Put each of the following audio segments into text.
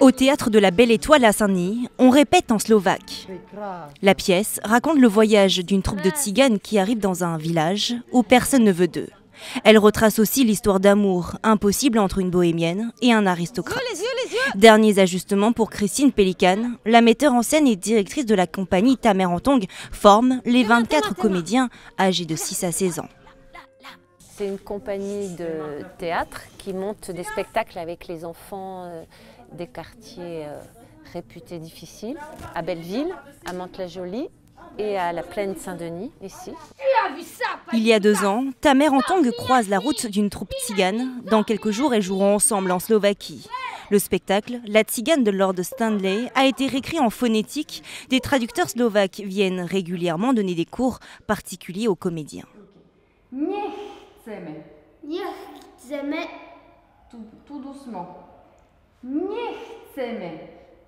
Au théâtre de la Belle Étoile à Saint-Denis, on répète en slovaque. La pièce raconte le voyage d'une troupe de tziganes qui arrive dans un village où personne ne veut d'eux. Elle retrace aussi l'histoire d'amour impossible entre une bohémienne et un aristocrate. Derniers ajustements pour Christine Pélican, la metteur en scène et directrice de la compagnie Tamer Antong forme les 24 comédiens âgés de 6 à 16 ans. C'est une compagnie de théâtre qui monte des spectacles avec les enfants euh, des quartiers euh, réputés difficiles, à Belleville, à Mantes-la-Jolie et à la plaine Saint-Denis, ici. Il y a deux ans, Tamer Antong croise la route d'une troupe tzigane. Dans quelques jours, elles joueront ensemble en Slovaquie. Le spectacle, La tzigane de Lord Stanley, a été réécrit en phonétique. Des traducteurs slovaques viennent régulièrement donner des cours particuliers aux comédiens. Chcemy. Niech chcemy. Tu, tu doucement. Nie chcemy.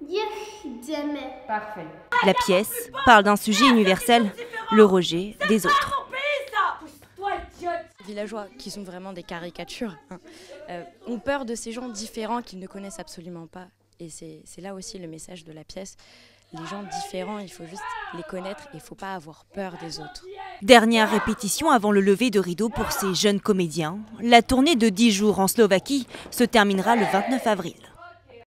Niech chcemy. Parfait. La pièce parle d'un sujet universel, le rejet des autres. villageois qui sont vraiment des caricatures hein, euh, ont peur de ces gens différents qu'ils ne connaissent absolument pas. Et c'est là aussi le message de la pièce. Les gens différents, il faut juste les connaître et il ne faut pas avoir peur des autres. Dernière répétition avant le lever de rideau pour ces jeunes comédiens. La tournée de 10 jours en Slovaquie se terminera le 29 avril.